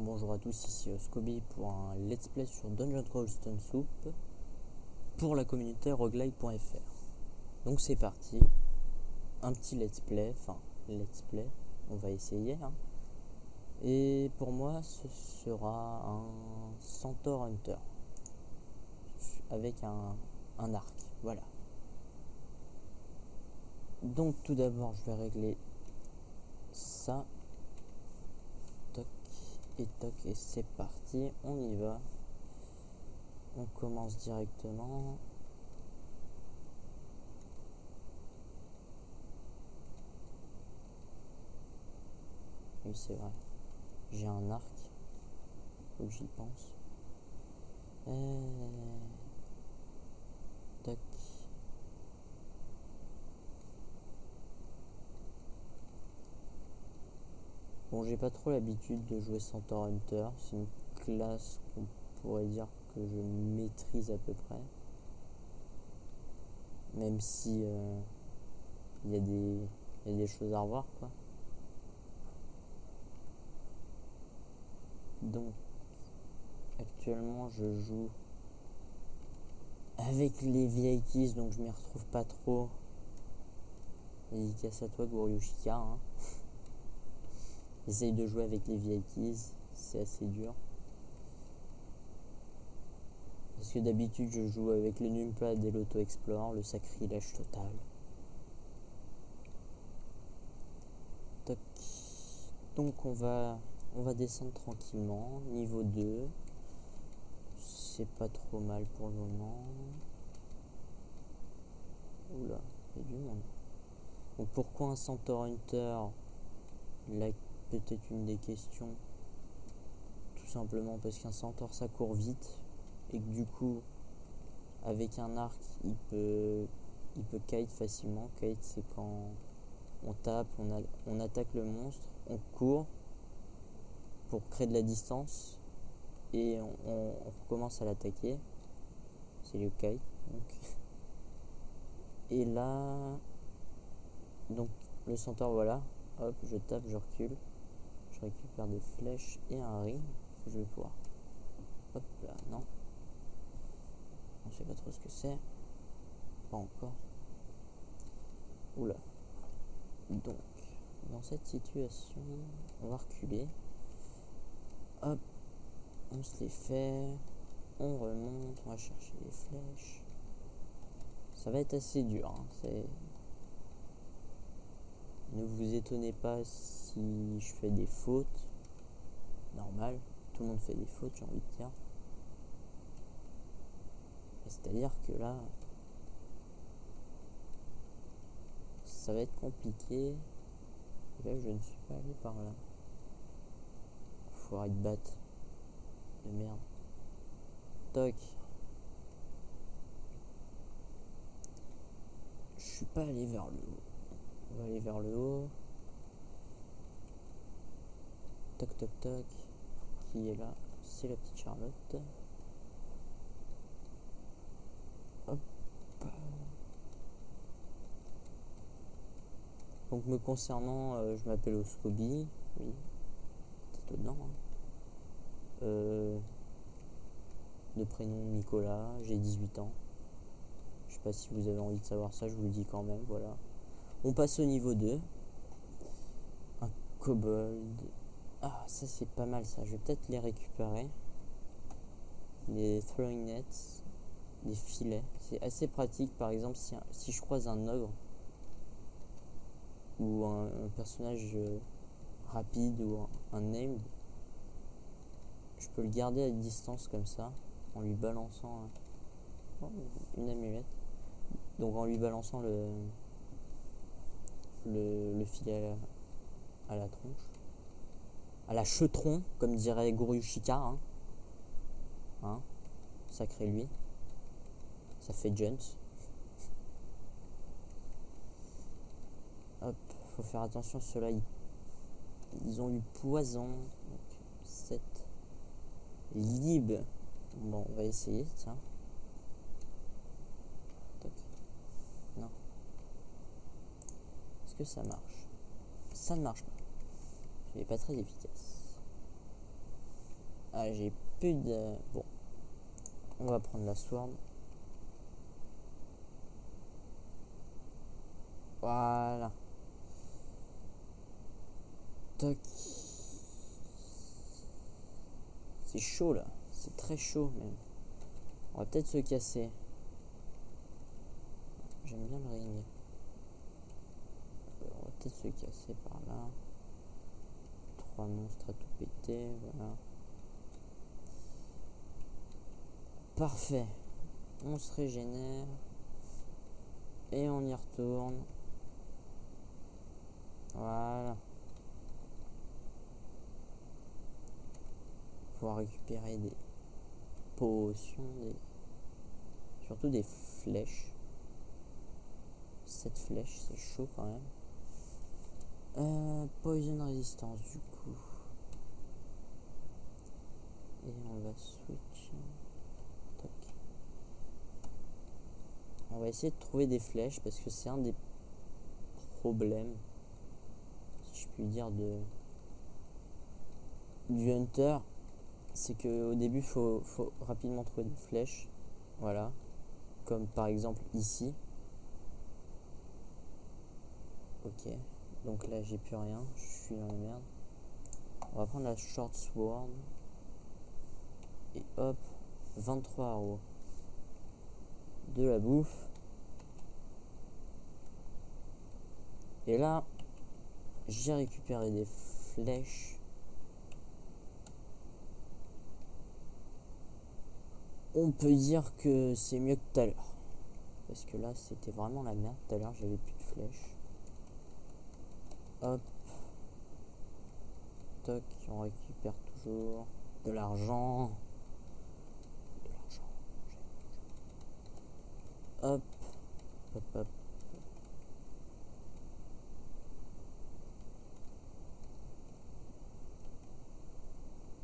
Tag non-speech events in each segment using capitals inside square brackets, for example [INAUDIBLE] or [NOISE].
bonjour à tous, ici Scoby pour un let's play sur Dungeon Crawl Stone Soup pour la communauté roguelike.fr. Donc c'est parti, un petit let's play, enfin let's play, on va essayer. Hein. Et pour moi ce sera un Centaur Hunter avec un, un arc, voilà. Donc tout d'abord je vais régler ça et toc et c'est parti on y va. On commence directement. Oui c'est vrai. J'ai un arc. Faut que j'y pense. Euh, toc Bon, j'ai pas trop l'habitude de jouer Centaur Hunter. C'est une classe qu'on pourrait dire que je maîtrise à peu près. Même si euh, il y, a des choses à revoir, quoi. Donc, actuellement, je joue avec les VIKs, donc je m'y retrouve pas trop. Dédicace à toi, Goryushika. Hein. [LAUGHS] J'essaye de jouer avec les VIPs, c'est assez dur. Parce que d'habitude je joue avec le Numpad et l'Auto Explore, le sacrilège total. Donc on va on va descendre tranquillement, niveau 2. C'est pas trop mal pour le moment. Oula, il y a du monde. Donc pourquoi un Centaur Hunter peut-être une des questions. Tout simplement parce qu'un centaure ça court vite et que du coup avec un arc il peut il peut kite facilement. Kite c'est quand on tape, on, on attaque le monstre, on court pour créer de la distance et on, commence à l'attaquer. C'est le kite. Et là, donc le centaure voilà, hop, je tape, je recule je récupère des flèches et un ring. Je vais pouvoir. Hop là, non. On sait pas trop ce que c'est. Pas encore. Oula. Donc, dans cette situation, on va reculer. Hop. On se les fait. On remonte. On va chercher les flèches. Ça va être assez dur. Hein. C'est ne vous étonnez pas si je fais des fautes. Normal, tout le monde fait des fautes, j'ai envie de dire. C'est-à-dire que là, ça va être compliqué. là, je ne suis pas allé par là. Faut arrêter de battre. De merde. Toc. Je suis pas allé vers le haut. On va aller vers le haut. Toc toc toc. Qui est là? C'est la petite Charlotte. Hop. Donc me concernant, euh, je m'appelle Oscobi. Oui. C'est dedans. Hein. Euh, de prénom Nicolas, j'ai 18 ans. Je sais pas si vous avez envie de savoir ça, je vous le dis quand même, voilà. On passe au niveau 2. Un kobold. Ah, ça c'est pas mal ça. Je vais peut-être les récupérer. Les throwing nets. Les filets. C'est assez pratique par exemple si, je croise un ogre. Ou un, personnage euh, rapide ou un, name. Je peux le garder à distance comme ça. En lui balançant oh, une amulette. Donc en lui balançant le le, filet à la, tronche. À la chetron, comme dirait Guru Hein. hein Sacré lui. Ça fait Jones. Hop, faut faire attention, ceux-là, ils, ont eu poison. Donc, 7. Lib. Bon, on va essayer, tiens. Que ça marche Ça ne marche pas. Ce n'est pas très efficace. Ah, j'ai plus de... Bon. On va prendre la sword. Voilà. Toc. C'est chaud là. C'est très chaud même. On va peut-être se casser. J'aime bien le ring. Se casser par là. Trois monstres à tout péter. Voilà. Parfait. On se régénère. Et on y retourne. Voilà. Pouvoir récupérer des potions, des... surtout des flèches. Cette flèche, c'est chaud quand même. Euh, poison résistance du coup. Et on va switch. On va essayer de trouver des flèches parce que c'est un des problèmes, si je puis dire, de du hunter. C'est que au début, faut, faut rapidement trouver des flèches. Voilà. Comme par exemple ici. Ok. Donc là, j'ai plus rien. Je suis dans la merde. On va prendre la short sword. Et hop, 23 euros. De la bouffe. Et là, j'ai récupéré des flèches. On peut dire que c'est mieux que tout à l'heure. Parce que là, c'était vraiment la merde. Tout à l'heure, j'avais plus de flèches. Hop. Toc, on récupère toujours de l'argent. De l'argent. Hop. Hop, hop.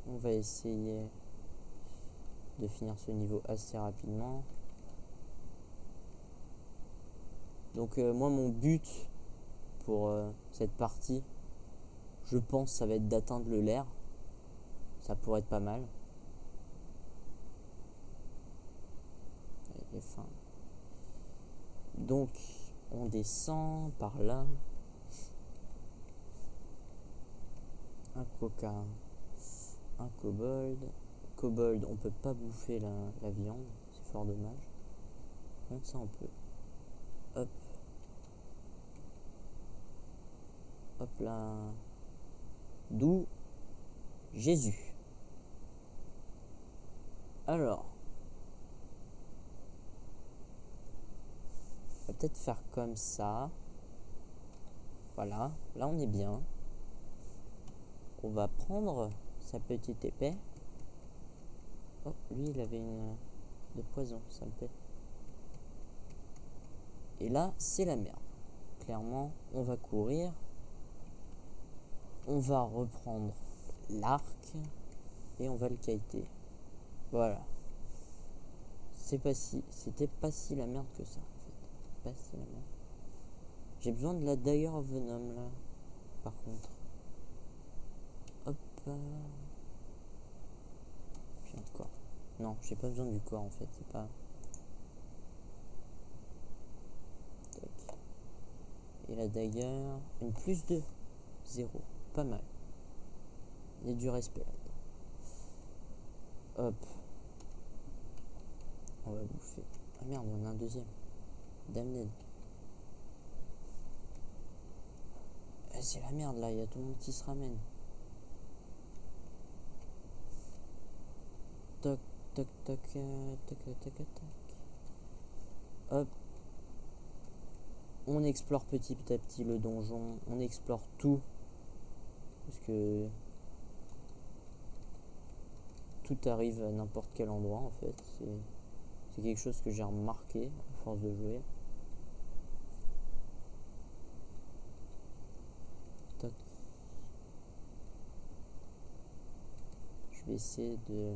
On va essayer de finir ce niveau assez rapidement. Donc euh, moi mon but pour euh, cette partie, je pense ça va être d'atteindre le l'air. Ça pourrait être pas mal. Donc on descend par là. Un coca un kobold. Kobold, on peut pas bouffer la, viande, c'est fort dommage. Donc ça on peut. Hop. Hop là. D'où Jésus. Alors. On va peut-être faire comme ça. Voilà. Là on est bien. On va prendre sa petite épée. Oh, lui, il avait une de poison, ça me. Et là, c'est la merde. Clairement, on va courir. On va reprendre l'arc et on va le kiter. Voilà. C'est pas si, c'était pas si la merde que ça fait. Pas si la merde. J'ai besoin de la dagger venom là. Par contre. Hop. Non, j'ai pas besoin du corps en fait, c'est pas. Et la dagger, une plus de 0, pas mal. Il y a du respect là-dedans. Hop. On va bouffer. Ah merde, on a un deuxième. Damned. Eh, c'est la merde là, il y a tout le monde qui se ramène. Toc, Toc, toc, euh, toc, toc, toc, Hop. On explore petit à petit le donjon. On explore tout. Parce que tout arrive à n'importe quel endroit en fait. C'est quelque chose que j'ai remarqué à force de jouer. Je vais essayer de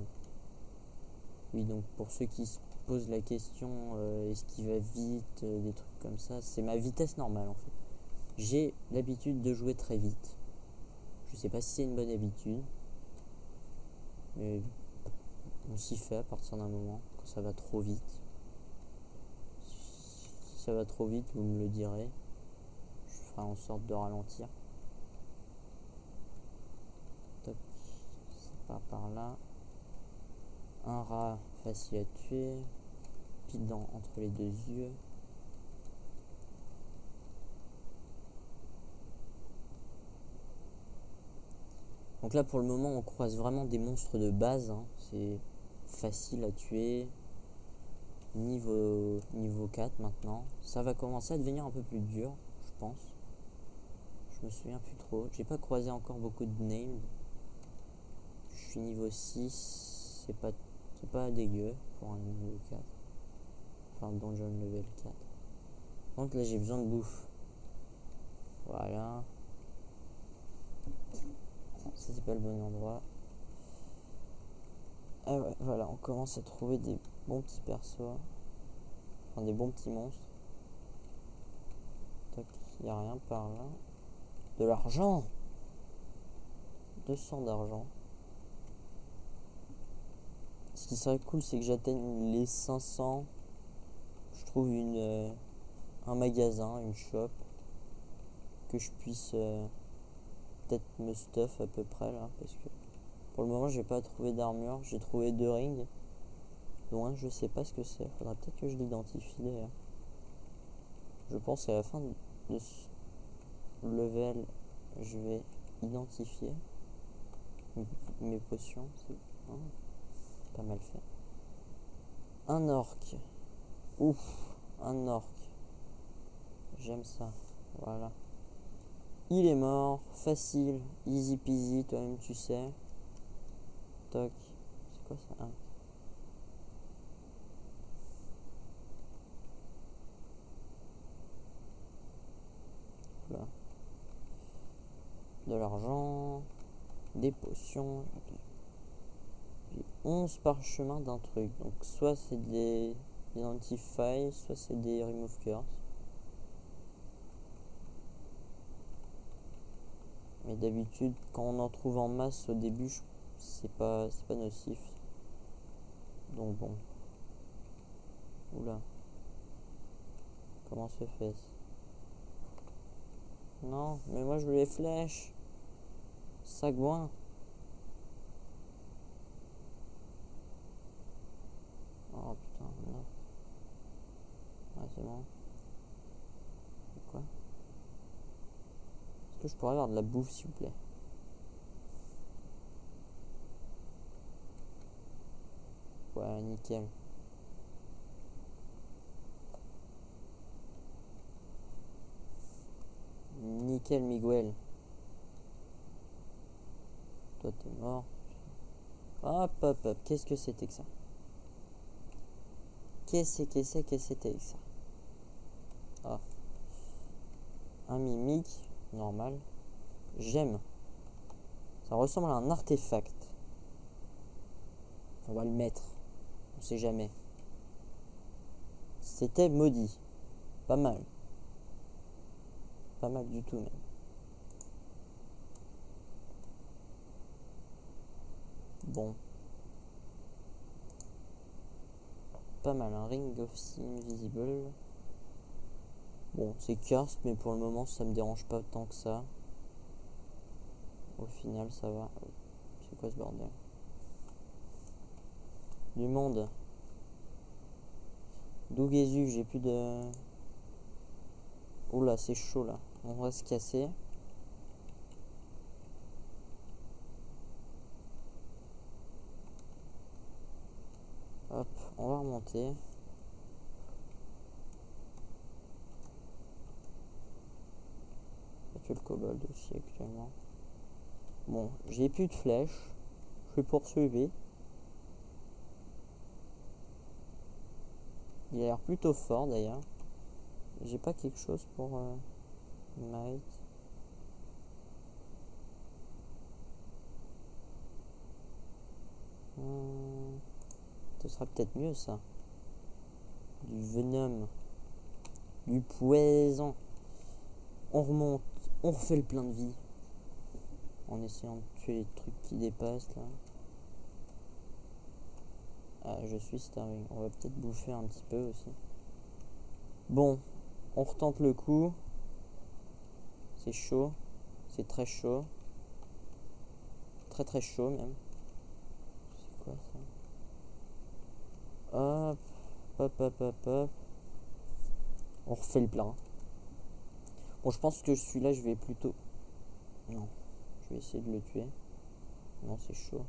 oui, donc pour ceux qui se posent la question, euh, est-ce qu'il va vite, euh, des trucs comme ça, c'est ma vitesse normale en fait. J'ai l'habitude de jouer très vite. Je sais pas si c'est une bonne habitude. Mais on s'y fait à partir d'un moment, quand ça va trop vite. Si ça va trop vite, vous me le direz. Je ferai en sorte de ralentir. Toc, c'est pas par là. Un rat facile à tuer. Pidant entre les deux yeux. Donc là pour le moment on croise vraiment des monstres de base. hein. C'est facile à tuer. Niveau, niveau 4 maintenant. Ça va commencer à devenir un peu plus dur, je pense. Je me souviens plus trop. J'ai pas croisé encore beaucoup de names. Je suis niveau 6. C'est pas, pas dégueu pour un niveau 4. Enfin donjon level 4. Donc là j'ai besoin de bouffe. Voilà. C'est pas le bon endroit. Ah ouais, voilà, on commence à trouver des bons petits persos. Enfin des bons petits monstres. Tac, y a rien par là. De l'argent 200 d'argent. Ce qui serait cool, c'est que j'atteigne les 500. Je trouve une, euh, un magasin, une shop. Que je puisse euh, peut-être me stuff à peu près là. Parce que pour le moment, j'ai pas trouvé d'armure. J'ai trouvé deux rings. Dont je sais pas ce que c'est. Faudra peut-être que je l'identifie d'ailleurs. Je pense qu'à la fin de ce level, je vais identifier mes potions. C'est hein, pas mal fait. Un orc. Ouf, un orc. J'aime ça. Voilà. Il est mort, facile, easy peasy, toi-même tu sais. Toc. C'est quoi ça? Ah. De l'argent, des potions. J'ai 11 parchemins d'un truc. Donc soit c'est des identify, soit c'est des remove curse. Mais d'habitude, quand on en trouve en masse au début, c'est pas, c'est pas nocif. Donc bon. Oula. Comment se fait Non, mais moi je veux les flèches. Sagouin. Oh putain, non. Ah c'est bon. Quoi Est-ce je pourrais avoir de la bouffe s'il vous plaît Ouais, nickel. Nickel Miguel. Toi t'es mort. Hop hop hop, qu'est-ce que c'était que ça? Qu'est-ce que c'est que c'était que ça? Ah. Un mimique, normal. J'aime. Ça ressemble à un artefact. On va le mettre. On sait jamais. C'était maudit. Pas mal. Pas mal du tout même. Bon. Pas mal, un ring of invisible. Bon, c'est cursed, mais pour le moment, ça me dérange pas tant que ça. Au final, ça va. C'est quoi ce bordel? Du monde. Jésus, j'ai plus de... Oula, c'est chaud là. On va se casser. Hop, on va remonter. Il y a le kobold aussi actuellement. Bon, j'ai plus de flèches. Je suis poursuivi. Il a l'air plutôt fort d'ailleurs. J'ai pas quelque chose pour euh. Hmm, Ce sera peut-être mieux ça. Du venom. Du poison. On remonte. On refait le plein de vie. En essayant de tuer les trucs qui dépassent là. Ah, je suis starving. On va peut-être bouffer un petit peu aussi. Bon, on retente le coup. C'est chaud. C'est très chaud. Très très chaud même. C'est quoi ça? Hop, hop, hop, hop, hop. On refait le plein. Bon, je pense que celui-là, je vais plutôt... Non, je vais essayer de le tuer. Non, c'est chaud.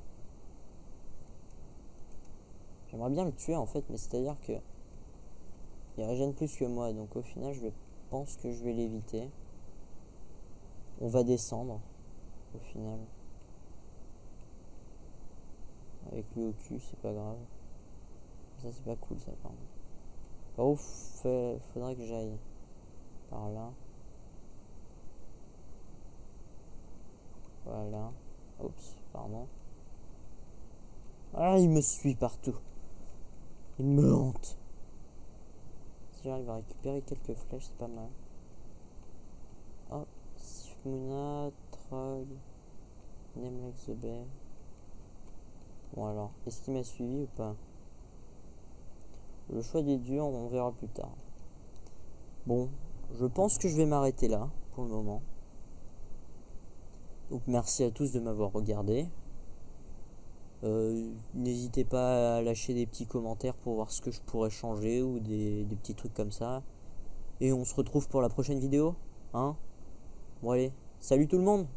J'aimerais bien le tuer en fait, mais c'est-à-dire que il régène plus que moi, donc au final je pense que je vais l'éviter. On va descendre au final. Avec lui au cul, c'est pas grave. Ça c'est pas cool ça par contre. Par où faudrait que j'aille Par là. Voilà. Oups, pardon. Ah, il me suit partout. Il me hante. Si j'arrive à récupérer quelques flèches, c'est pas mal. Oh, Sifmuna, Trog, Nemlex. Bon alors, est-ce qu'il m'a suivi ou pas? Le choix des dieux, on verra plus tard. Bon, je pense que je vais m'arrêter là pour le moment. Donc merci à tous de m'avoir regardé. Euh, n'hésitez pas à lâcher des petits commentaires pour voir ce que je pourrais changer ou des, des petits trucs comme ça. Et on se retrouve pour la prochaine vidéo. Hein? Bon allez, salut tout le monde